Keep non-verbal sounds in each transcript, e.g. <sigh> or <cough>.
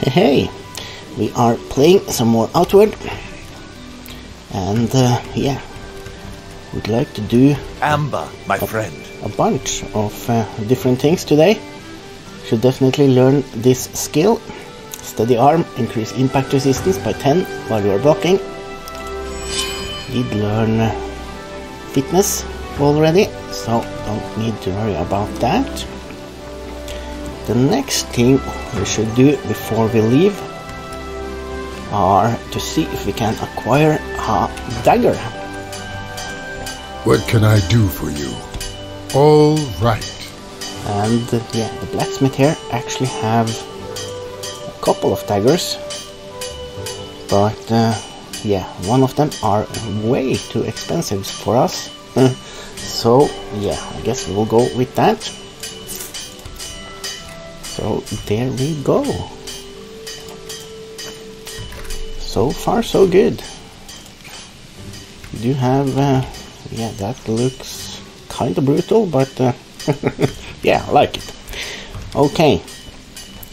Hey, hey, we are playing some more Outward, and uh, yeah, we'd like to do Amber, my friend. a bunch of uh, different things today. Should definitely learn this skill. Steady arm, increase impact resistance by 10 while you are blocking. Did learn uh, fitness already, so don't need to worry about that. The next thing we should do before we leave are to see if we can acquire a dagger. What can I do for you? All right. And yeah, the blacksmith here actually have a couple of daggers, but uh, yeah, one of them are way too expensive for us. <laughs> so yeah, I guess we'll go with that. So there we go. So far, so good. We do have, uh, yeah, that looks kind of brutal, but uh, <laughs> yeah, I like it. Okay,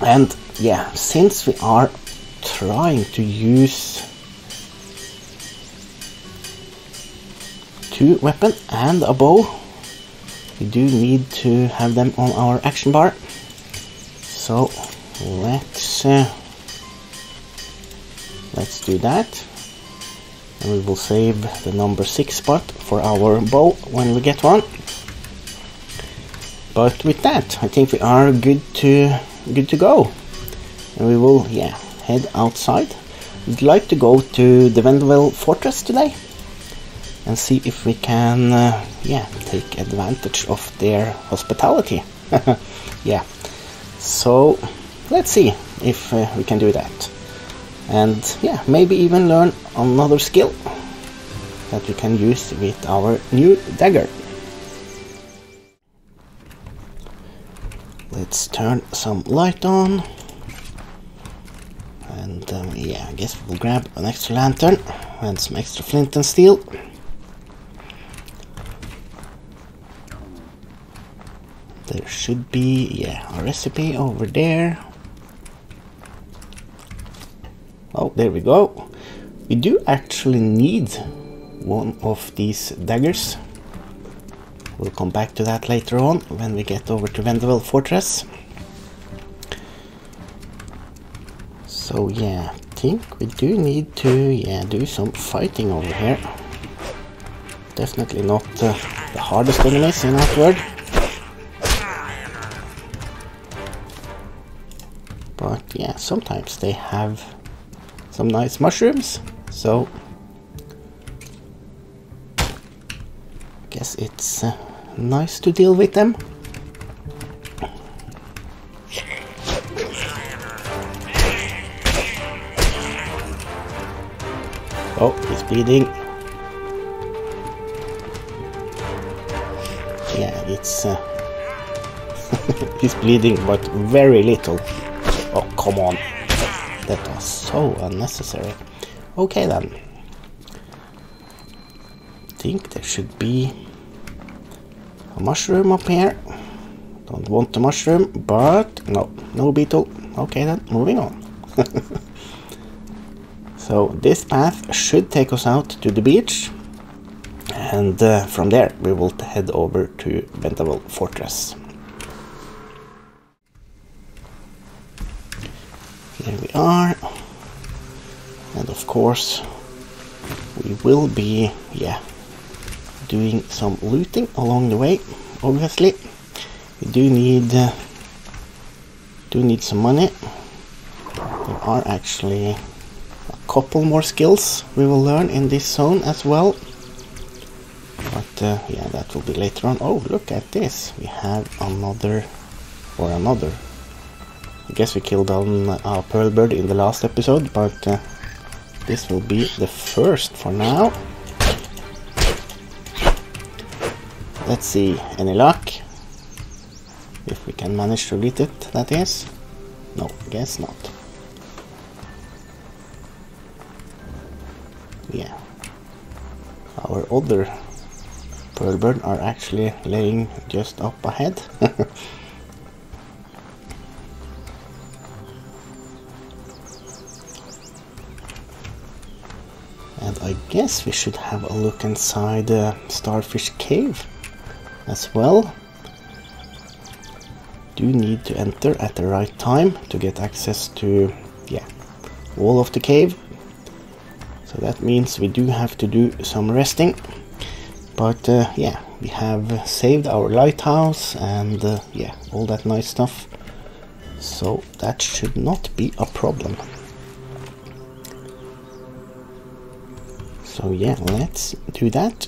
and yeah, since we are trying to use two weapon and a bow, we do need to have them on our action bar. So let's uh, let's do that, and we will save the number six spot for our bow when we get one. But with that, I think we are good to good to go, and we will yeah head outside. We'd like to go to the Vendavel Fortress today and see if we can uh, yeah take advantage of their hospitality. <laughs> yeah, so let's see if uh, we can do that, and yeah maybe even learn another skill that we can use with our new dagger. Let's turn some light on. And um, yeah, I guess we'll grab an extra lantern and some extra flint and steel. There should be, yeah, a recipe over there. Oh, there we go. We do actually need one of these daggers. We'll come back to that later on when we get over to Vendavel Fortress. So yeah, I think we do need to yeah do some fighting over here. Definitely not uh, the hardest enemies in Outward. But sometimes they have some nice mushrooms, so guess it's uh, nice to deal with them. Oh, he's bleeding. Yeah, it's... Uh, <laughs> he's bleeding, but very little. Come on. That was so unnecessary. Okay then. I think there should be a mushroom up here. Don't want the mushroom, but no, no beetle. Okay then, moving on. <laughs> so this path should take us out to the beach. And uh, from there we will head over to Vendavel Fortress. Here we are. And of course we will be, yeah, doing some looting along the way. Obviously, we do need uh, do need some money. There are actually a couple more skills we will learn in this zone as well. But uh, yeah, that will be later on. Oh, look at this! We have another or another. I guess we killed down a pearl bird in the last episode, but uh, this will be the first for now. Let's see, any luck? If we can manage to get it, that is. No, I guess not. Yeah. Our other pearl bird are actually laying just up ahead. <laughs> I guess we should have a look inside the Starfish Cave as well. Do need to enter at the right time to get access to, yeah, all of the cave. So that means we do have to do some resting. But uh, yeah, we have saved our lighthouse and uh, yeah, all that nice stuff. So that should not be a problem. So yeah, let's do that.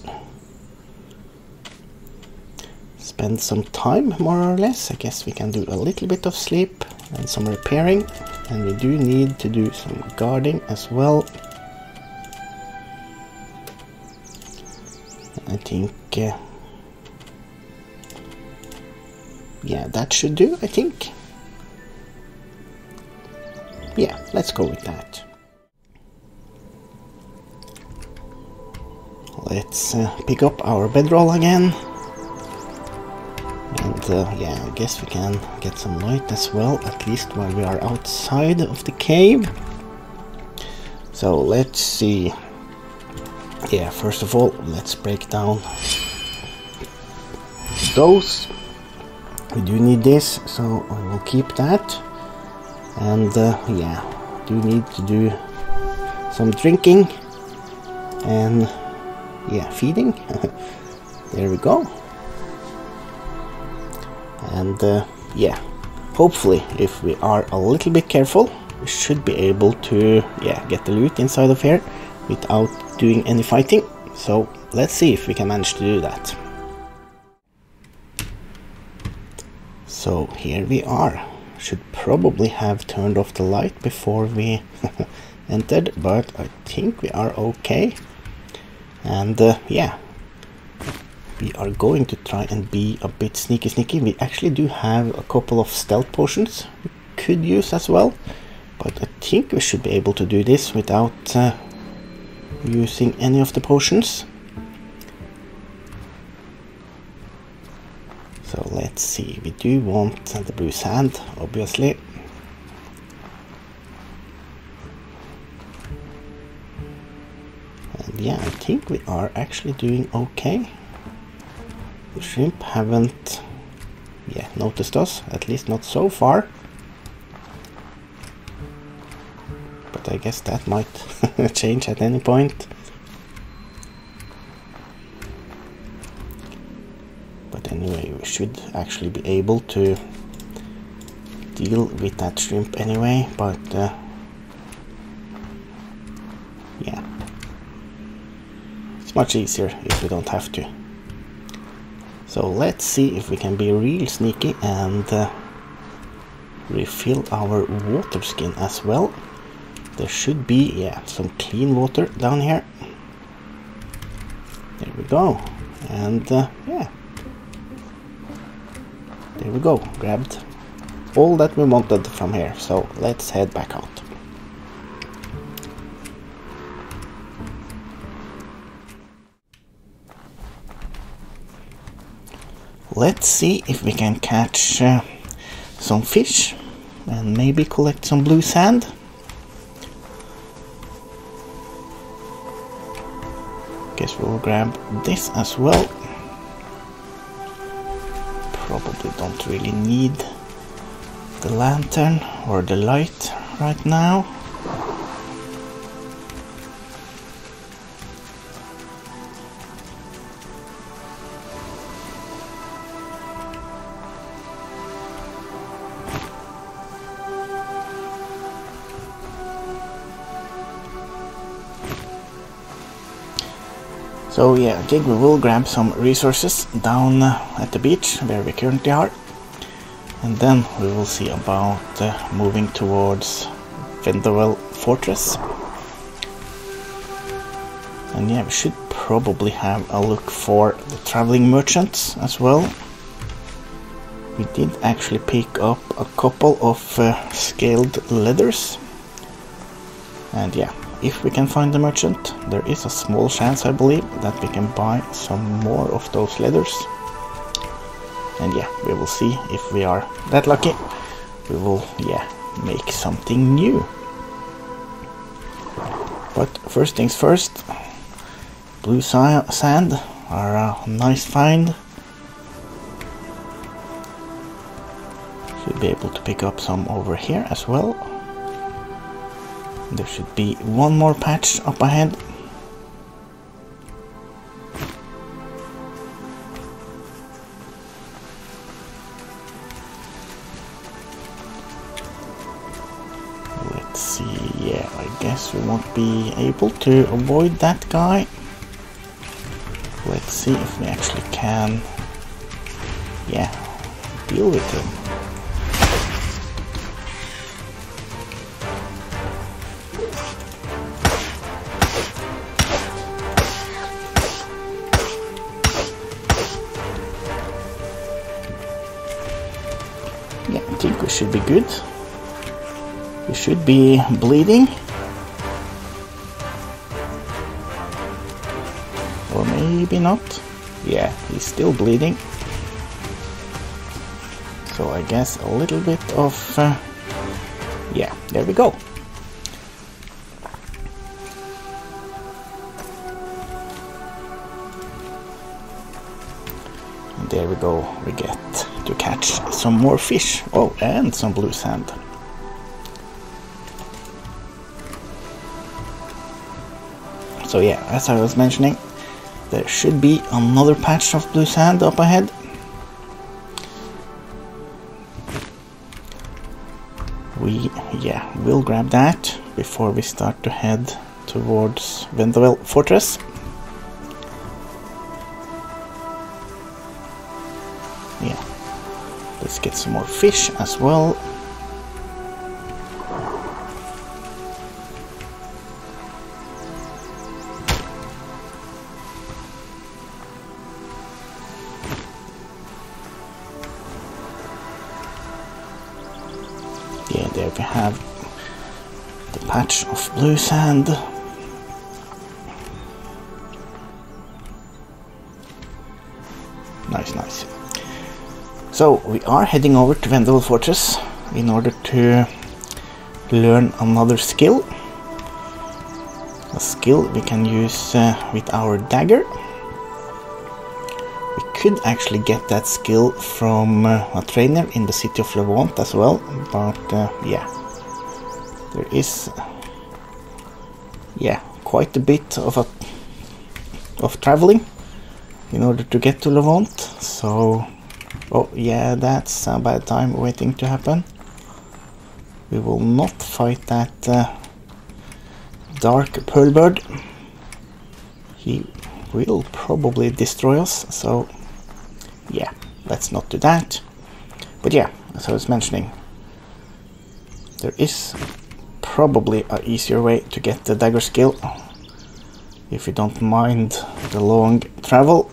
Spend some time more or less. I guess we can do a little bit of sleep and some repairing. And we do need to do some guarding as well. I think uh, yeah that should do I think yeah let's go with that let's uh, pick up our bedroll again. And uh, yeah I guess we can get some light as well at least while we are outside of the cave. So let's see. Yeah first of all let's break down those. We do need this so I will keep that. And uh, yeah do need to do some drinking. And yeah feeding. <laughs> There we go. And uh, yeah hopefully if we are a little bit careful we should be able to yeah get the loot inside of here without doing any fighting. So let's see if we can manage to do that. So here we are. Should probably have turned off the light before we <laughs> entered but I think we are okay and uh, yeah. We are going to try and be a bit sneaky sneaky. We actually do have a couple of stealth potions we could use as well. But I think we should be able to do this without uh, using any of the potions. So let's see. We do want the blue sand obviously think we are actually doing okay. The shrimp haven't yeah noticed us at least not so far. But I guess that might <laughs> change at any point. But anyway we should actually be able to deal with that shrimp anyway but uh, yeah it's much easier if we don't have to. So let's see if we can be real sneaky and uh, refill our water skin as well. There should be yeah some clean water down here. There we go. And uh, yeah. There we go. Grabbed all that we wanted from here. So let's head back out let's see if we can catch uh, some fish and maybe collect some blue sand. Guess we'll grab this as well. Probably don't really need the lantern or the light right now So yeah, think we will grab some resources down at the beach where we currently are. And then we will see about uh, moving towards Vendavel Fortress. And yeah, we should probably have a look for the traveling merchants as well. We did actually pick up a couple of uh, scaled leathers. And yeah, if we can find the merchant, there is a small chance, I believe, that we can buy some more of those leathers. And yeah, we will see if we are that lucky. We will, yeah, make something new. But first things first, blue sand are a nice find. Should be able to pick up some over here as well. There should be one more patch up ahead. Let's see, yeah, I guess we won't be able to avoid that guy. Let's see if we actually can, yeah, deal with him. Think we should be good. We should be bleeding. Or maybe not. Yeah, he's still bleeding. So I guess a little bit of... Uh, yeah, there we go. There we go, we get some more fish. Oh, and some blue sand. So yeah, as I was mentioning, there should be another patch of blue sand up ahead. We, yeah, will grab that before we start to head towards Vendavel Fortress. Get some more fish as well. Yeah, there we have the patch of blue sand. So we are heading over to Vendavel Fortress in order to learn another skill. A skill we can use uh, with our dagger. We could actually get that skill from uh, a trainer in the city of Levant as well, but uh, yeah, there is yeah quite a bit of a of traveling in order to get to Levant. So, oh yeah, that's a bad time waiting to happen. We will not fight that uh, dark pearl bird. He will probably destroy us, so yeah, let's not do that. But yeah, as I was mentioning, there is probably a easier way to get the dagger skill if you don't mind the long travel.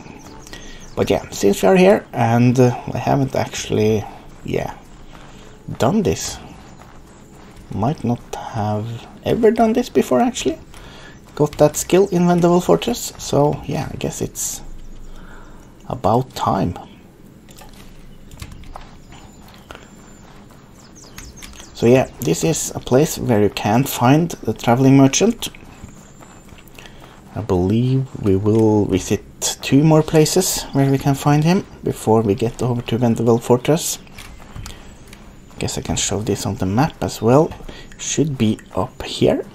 But yeah, since we are here and uh, I haven't actually, yeah, done this. Might not have ever done this before actually. Got that skill in Vendavel Fortress, so yeah, I guess it's about time. So yeah, this is a place where you can't find the traveling merchant. I believe we will visit two more places where we can find him before we get over to Vendavel Fortress. Guess I can show this on the map as well. Should be up here.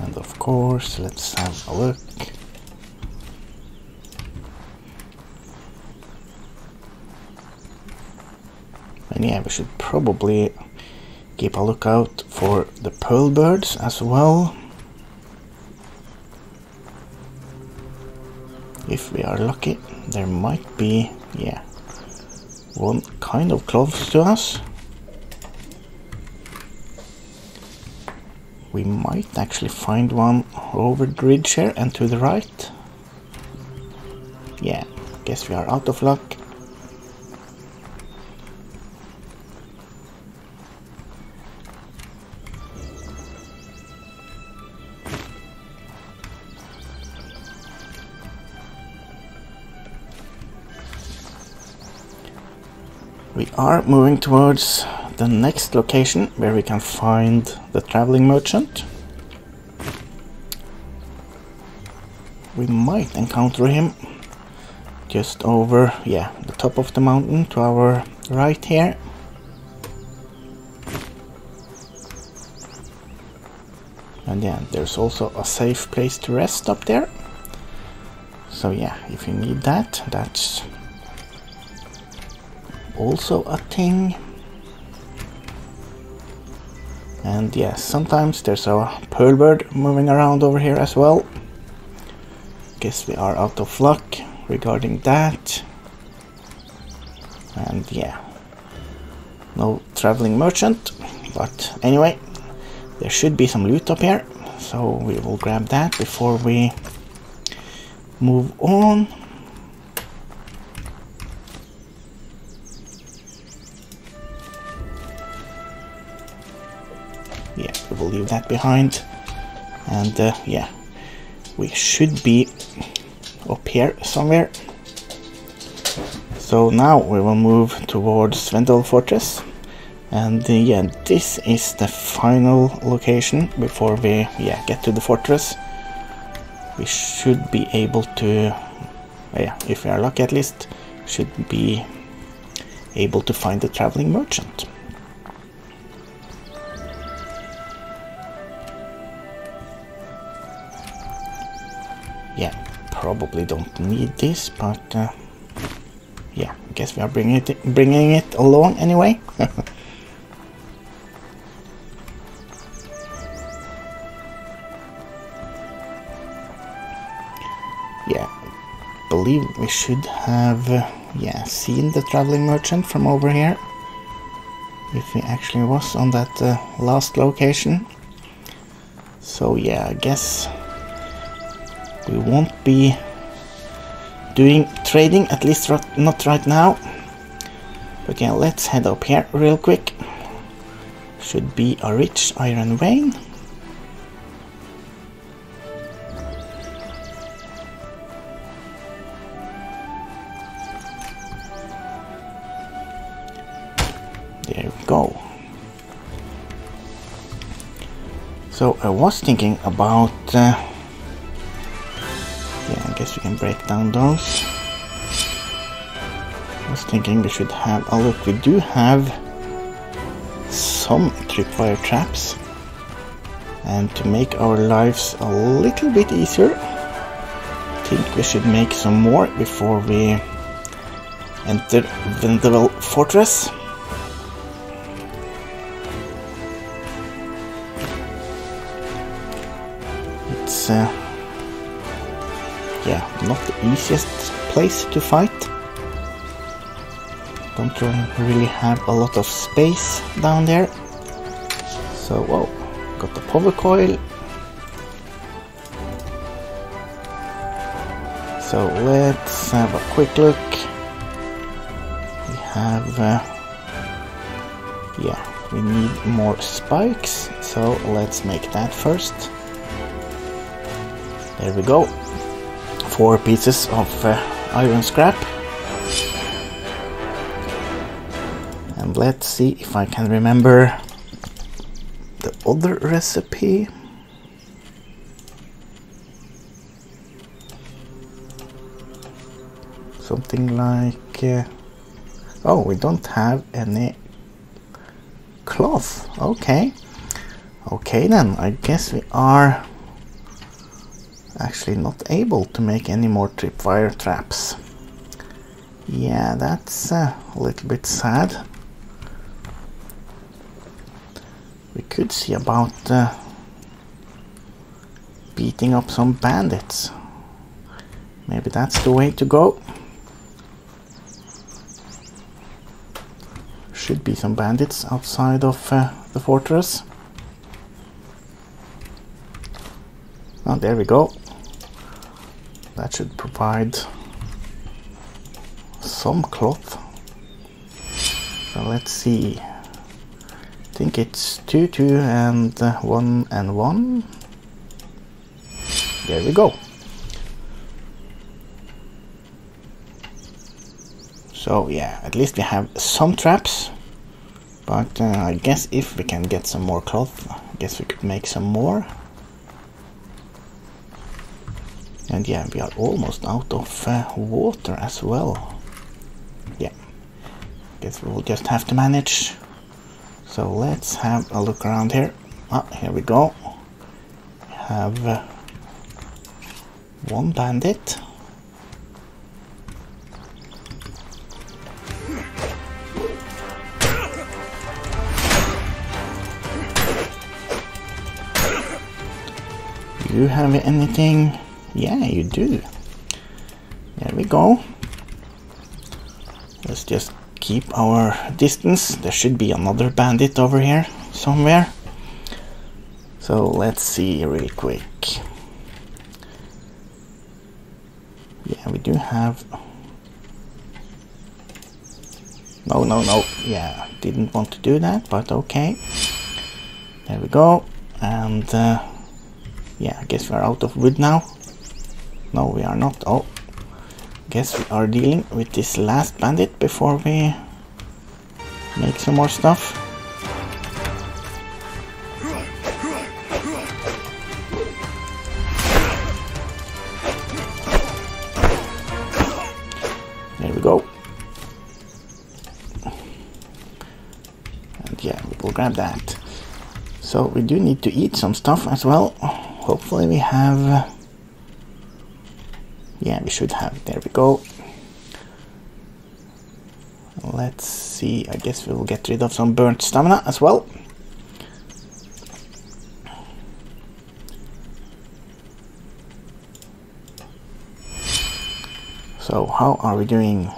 And of course, let's have a look. Yeah, we should probably keep a lookout for the pearl birds as well. If we are lucky, there might be, yeah, one kind of close to us. We might actually find one over the ridge here and to the right. Yeah, guess we are out of luck. Are moving towards the next location where we can find the traveling merchant. We might encounter him just over, yeah, the top of the mountain to our right here. And yeah, there's also a safe place to rest up there. So yeah, if you need that, that's also a thing. And yes, sometimes there's a pearl bird moving around over here as well. Guess we are out of luck regarding that. And yeah, no traveling merchant. But anyway, there should be some loot up here. So we will grab that before we move on. That behind. And uh, yeah, we should be up here somewhere. So now we will move towards Vendavel Fortress. And uh, yeah, this is the final location before we yeah get to the fortress. We should be able to, yeah, if we are lucky at least, should be able to find the traveling merchant. Probably don't need this, but uh, yeah, I guess we are bringing it bringing it along anyway. <laughs> yeah, believe we should have uh, yeah seen the traveling merchant from over here. If he actually was on that uh, last location. So yeah, I guess we won't be doing trading, at least not right now. Yeah, let's head up here real quick. Should be a rich iron vein. There we go. So I was thinking about uh, can break down those. I was thinking we should have a look. We do have some tripwire traps. And to make our lives a little bit easier, I think we should make some more before we enter Vendavel Fortress. It's uh, yeah, not the easiest place to fight. Don't really have a lot of space down there. So, whoa, got the power coil. So let's have a quick look. We have, uh, yeah, we need more spikes. So let's make that first. There we go four pieces of uh, iron scrap. And let's see if I can remember the other recipe. Something like... Uh, oh, we don't have any cloth. Okay. Okay then, I guess we are actually not able to make any more tripwire traps. Yeah, that's a little bit sad. We could see about uh, beating up some bandits. Maybe that's the way to go. Should be some bandits outside of uh, the fortress. Oh, there we go. That should provide some cloth. So let's see. I think it's 2, 2 and uh, 1 and 1. There we go. So yeah, at least we have some traps. But uh, I guess if we can get some more cloth, I guess we could make some more. And yeah, we are almost out of uh, water as well. Yeah, guess we'll just have to manage. So let's have a look around here. Ah, here we go. Have uh, one bandit. you have anything? Yeah, you do. There we go. Let's just keep our distance. There should be another bandit over here somewhere. So let's see really quick. Yeah, we do have... No, no, no. Yeah, didn't want to do that, but okay. There we go. And... Uh, yeah, I guess we're out of wood now. No, we are not. Oh, guess we are dealing with this last bandit before we make some more stuff. There we go. And yeah, we will grab that. So we do need to eat some stuff as well hopefully we have yeah we should have there we go. Let's see I guess we will get rid of some burnt stamina as well. So how are we doing?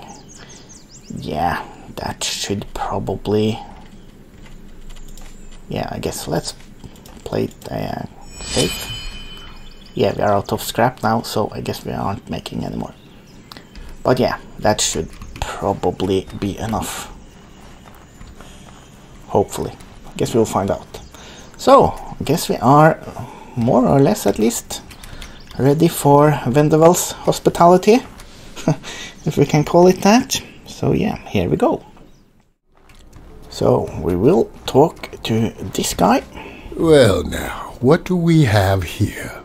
Yeah that should probably yeah I guess let's play uh, safe yeah, we are out of scrap now, so I guess we aren't making any more. But yeah, that should probably be enough. Hopefully. I guess we'll find out. So, I guess we are more or less at least ready for Vendavel's hospitality, <laughs> if we can call it that. So yeah, here we go. So, we will talk to this guy. Well now, what do we have here?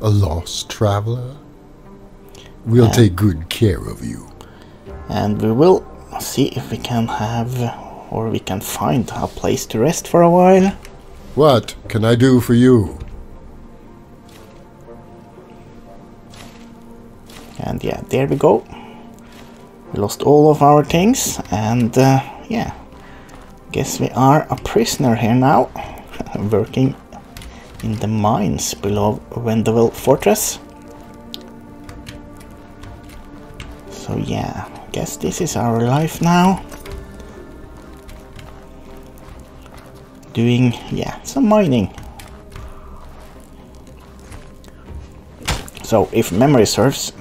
A lost traveler. We'll yeah. take good care of you. And we will see if we can have or we can find a place to rest for a while. What can I do for you? And yeah, there we go. We lost all of our things and uh, yeah, guess we are a prisoner here now, <laughs> working in the mines below Vendavel Fortress. So yeah, guess this is our life now. Doing, yeah, some mining. So if memory serves,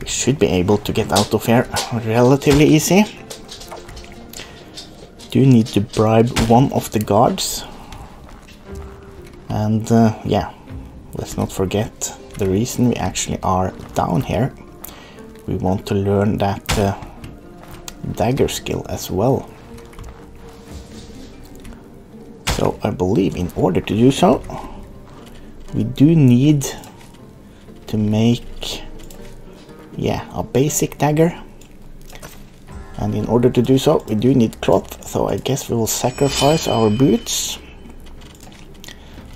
we should be able to get out of here relatively easy. Do need to bribe one of the guards and uh, yeah, let's not forget the reason we actually are down here. We want to learn that uh, dagger skill as well. So I believe in order to do so, we do need to make yeah, a basic dagger. And in order to do so, we do need cloth, so I guess we will sacrifice our boots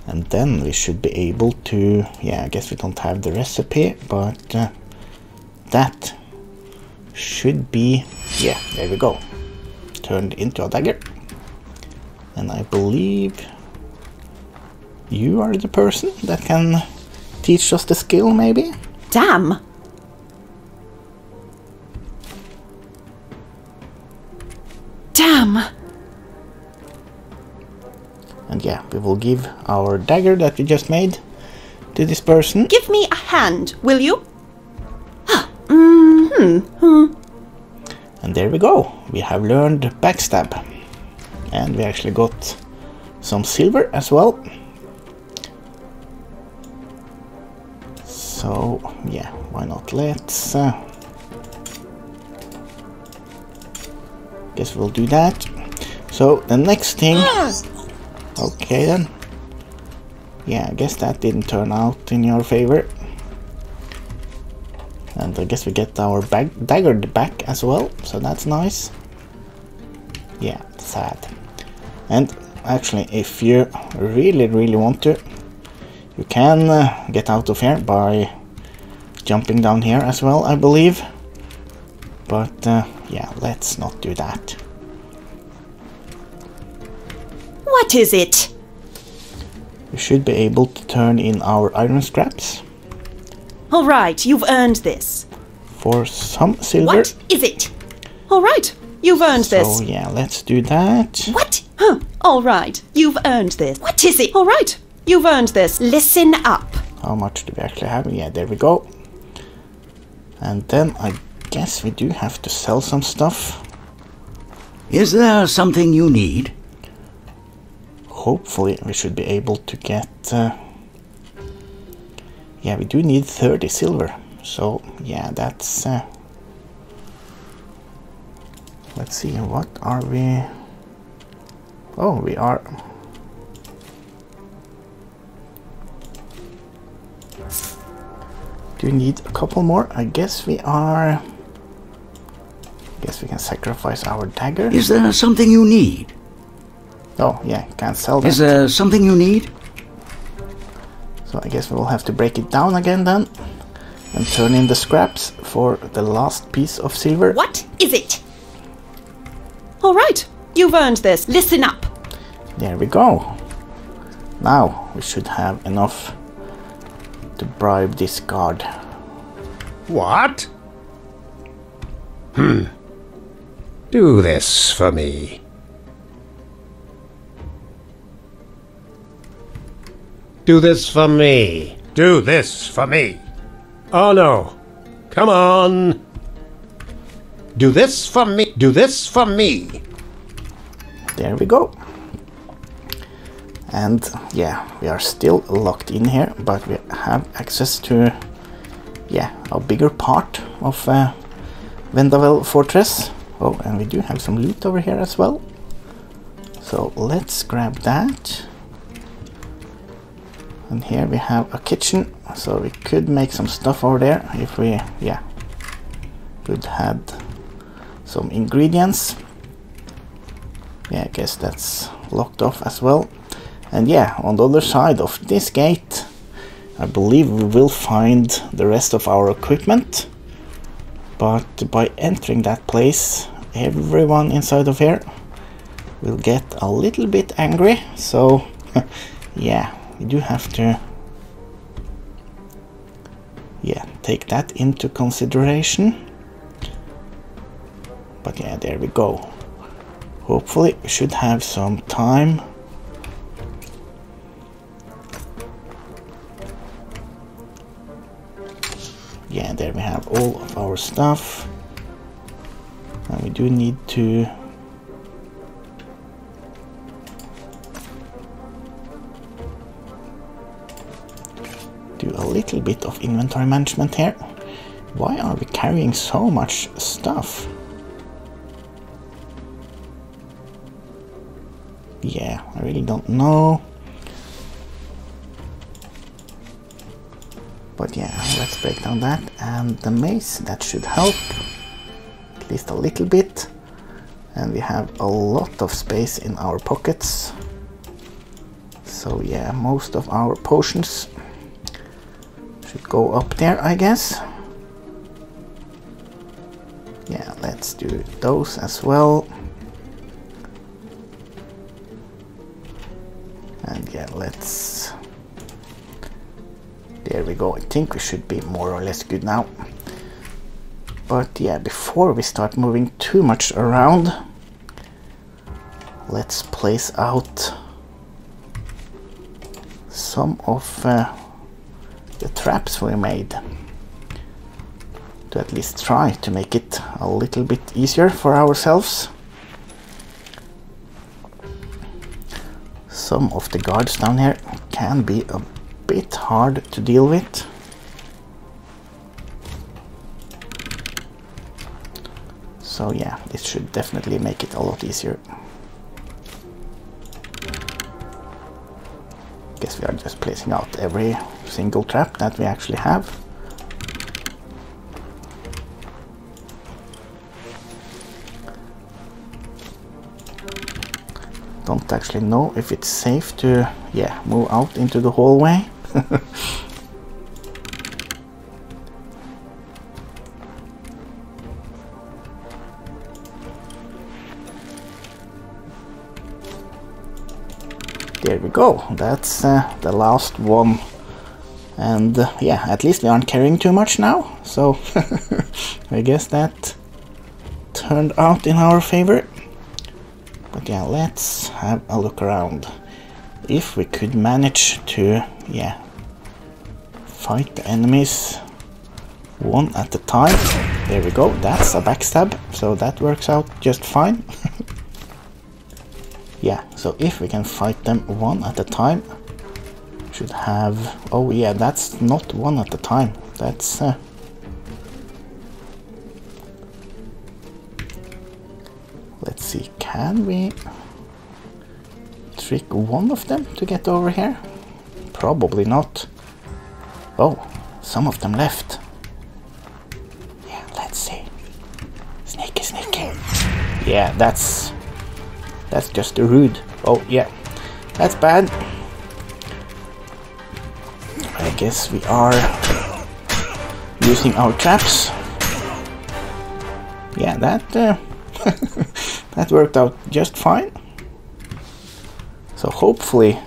and then we should be able to yeah I guess we don't have the recipe but uh, that should be yeah there we go. Turned into a dagger. And I believe you are the person that can teach us the skill maybe? Damn! damn yeah, we will give our dagger that we just made to this person. Give me a hand, will you? <gasps> mm hmm. And there we go. We have learned backstab. And we actually got some silver as well. So, yeah, why not? Let's... Uh, guess we'll do that. So the next thing. Okay then. Yeah, I guess that didn't turn out in your favor. And I guess we get our bag dagger back as well, so that's nice. Yeah, sad. And actually, if you really, really want to, you can uh, get out of here by jumping down here as well, I believe. But uh, yeah, let's not do that. What is it? We should be able to turn in our iron scraps All right, you've earned this. for some silver. What is it? All right, you've earned So this. yeah, let's do that. What? Huh. All right, you've earned this. What is it? All right, you've earned this. Listen up. How much do we actually have? Yeah, there we go. And then I guess we do have to sell some stuff. Is there something you need? Hopefully we should be able to get... Uh, yeah, we do need 30 silver. So yeah, that's... Uh, let's see, what are we... Oh, we are... Do need a couple more? I guess we are... I guess we can sacrifice our dagger. Is there something you need? Oh, yeah, can't sell that. Is there something you need? So I guess we will have to break it down again then. And turn in the scraps for the last piece of silver. What is it? All right, you've earned this. Listen up. There we go. Now we should have enough to bribe this guard. What? Hmm. Do this for me. Do this for me. Do this for me. Oh no. Come on. Do this for me. Do this for me. There we go. And yeah, we are still locked in here, but we have access to yeah, a bigger part of uh, Vendavel Fortress. Oh, and we do have some loot over here as well. So let's grab that. And here we have a kitchen, so we could make some stuff over there if we, yeah, could had some ingredients. Yeah, I guess that's locked off as well. And yeah, on the other side of this gate, I believe we will find the rest of our equipment. But by entering that place, everyone inside of here will get a little bit angry. So <laughs> yeah, we do have to yeah, take that into consideration. But yeah, there we go. Hopefully we should have some time yeah there we have all of our stuff and we do need to little bit of inventory management here why are we carrying so much stuff yeah I really don't know But yeah, let's break down that. And the mace, that should help. At least a little bit. And we have a lot of space in our pockets. So yeah, most of our potions should go up there, I guess. Yeah, let's do those as well. And yeah, let's there we go. I think we should be more or less good now. But yeah, before we start moving too much around, let's place out some of uh, traps we made to at least try to make it a little bit easier for ourselves. Some of the guards down here can be a bit hard to deal with. So yeah, this should definitely make it a lot easier. Guess we are just placing out every single trap that we actually have. Don't actually know if it's safe to, yeah, move out into the hallway. <laughs> there we go that's uh, the last one and uh, yeah at least we aren't carrying too much now. So <laughs> I guess that turned out in our favor. But yeah let's have a look around. If we could manage to yeah fight the enemies one at a time. There we go. That's a backstab. So that works out just fine. <laughs> Yeah so if we can fight them one at a time should have oh yeah that's not one at a time that's uh, let's see can we trick one of them to get over here probably not oh some of them left yeah let's see sneaky sneaky yeah that's that's just rude. Oh, yeah. That's bad. Guess we are using our traps. Yeah, that uh, <laughs> that worked out just fine. So hopefully,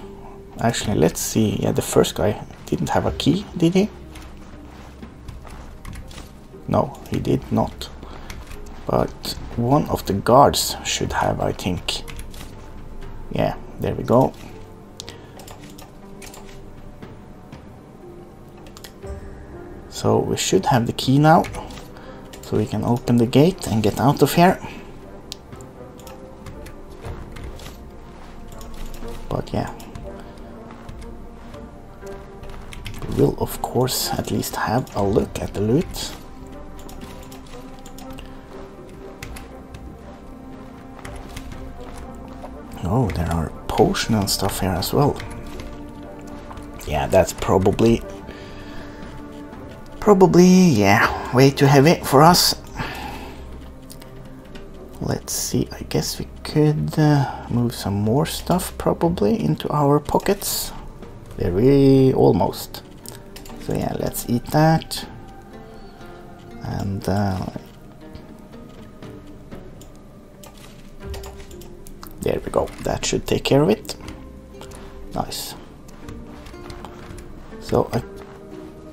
actually, let's see. Yeah, the first guy didn't have a key, did he? No, he did not. But one of the guards should have, I think. Yeah, there we go. So we should have the key now. So we can open the gate and get out of here. But yeah. We will of course at least have a look at the loot. Oh, there are potion and stuff here as well. Yeah, that's probably... Probably, yeah, way too heavy for us. Let's see, I guess we could uh, move some more stuff probably into our pockets. Very almost. So yeah, let's eat that. And uh, There we go, that should take care of it. Nice. So I,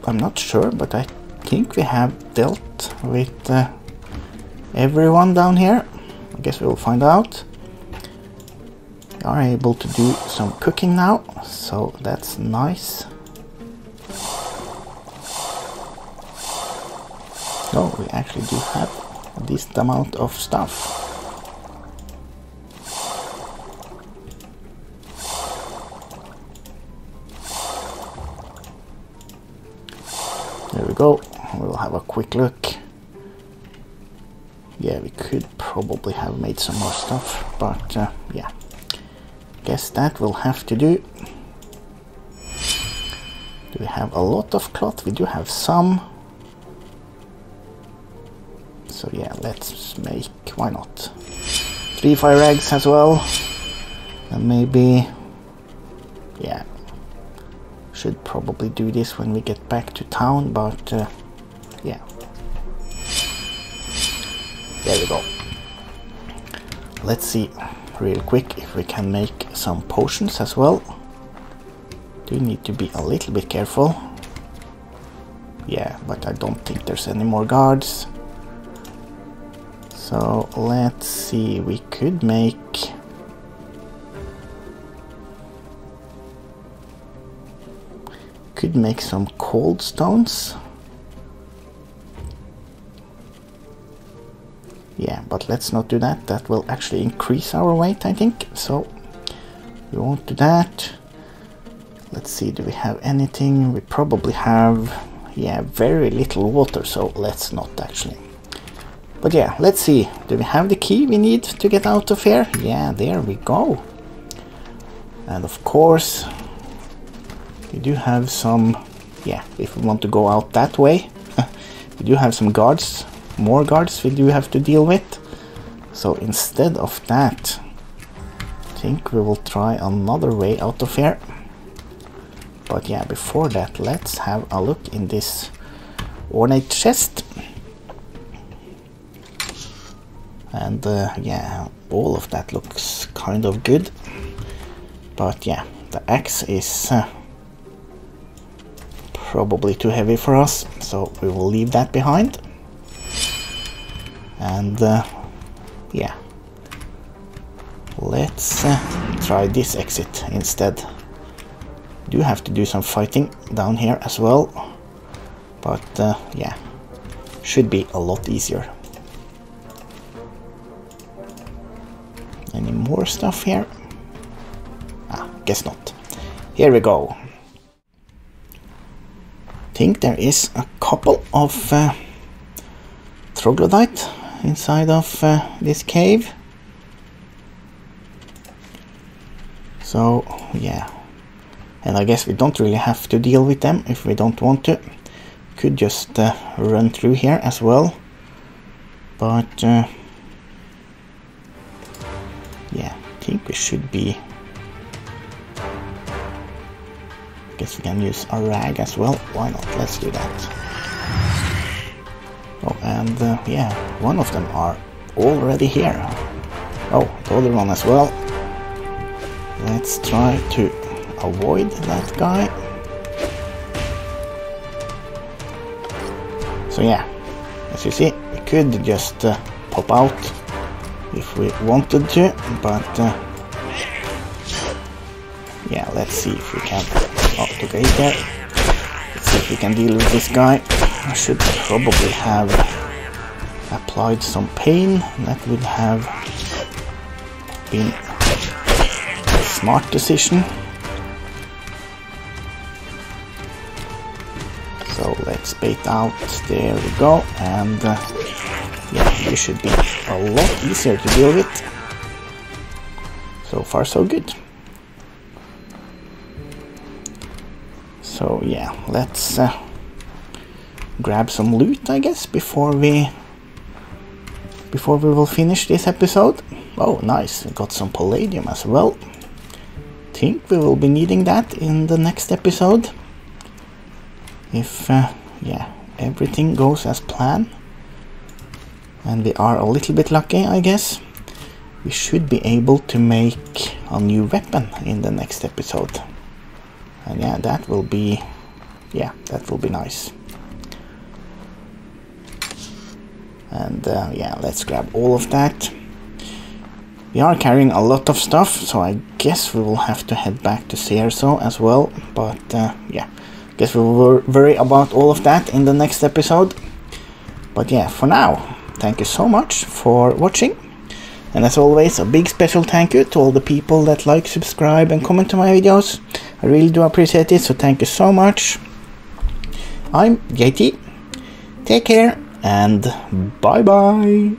I'm not sure, but I think we have dealt with uh, everyone down here. I guess we'll find out. We are able to do some cooking now, so that's nice. So we actually do have decent amount of stuff. Go. We'll have a quick look. Yeah, we could probably have made some more stuff, but uh, yeah. Guess that will have to do. Do we have a lot of cloth? We do have some. So yeah, let's make, why not? Three fire rags as well. And maybe, yeah, should probably do this when we get back to town, but uh, yeah. There we go. Let's see real quick if we can make some potions as well. Do need to be a little bit careful. Yeah, but I don't think there's any more guards. So let's see, we could make could make some cold stones. Yeah, but let's not do that. That will actually increase our weight, I think. So we won't do that. Let's see, do we have anything? We probably have, yeah, very little water, so let's not actually. But yeah, let's see. Do we have the key we need to get out of here? Yeah, there we go. And of course, we do have some, yeah, if we want to go out that way, <laughs> we do have some guards, more guards we do have to deal with. So instead of that, I think we will try another way out of here. But yeah, before that, let's have a look in this ornate chest. And uh, yeah, all of that looks kind of good. But yeah, the axe is uh, probably too heavy for us, so we will leave that behind. And uh, yeah, let's uh, try this exit instead. Do have to do some fighting down here as well, but uh, yeah, should be a lot easier. Any more stuff here? Ah, guess not. Here we go. Think there is a couple of uh, troglodyte inside of uh, this cave. So, yeah. And I guess we don't really have to deal with them if we don't want to. Could just uh, run through here as well. But, uh, yeah, I think we should be... Guess we can use a rag as well. Why not? Let's do that. Oh, and uh, yeah, one of them are already here. Oh, the other one as well. Let's try to avoid that guy. So yeah, as you see, we could just uh, pop out if we wanted to, but uh, yeah, let's see if we can. Oh, took a hit there. Let's see if we can deal with this guy. I should probably have applied some pain. That would have been a smart decision. So let's bait out. There we go. And uh, yeah, this should be a lot easier to deal with. So far, so good. So yeah, let's uh, grab some loot, I guess, before we before we will finish this episode. Oh, nice! Got some palladium as well. Think we will be needing that in the next episode. If uh, yeah, everything goes as planned, and we are a little bit lucky, I guess. We should be able to make a new weapon in the next episode. And yeah, that will be, yeah, that will be nice. And uh, yeah, let's grab all of that. We are carrying a lot of stuff, so I guess we will have to head back to Cierzo as well. But uh, yeah, guess we will worry about all of that in the next episode. But yeah, for now, thank you so much for watching. And as always, a big special thank you to all the people that like, subscribe and comment to my videos. I really do appreciate it, so thank you so much. I'm JT. Take care and bye bye.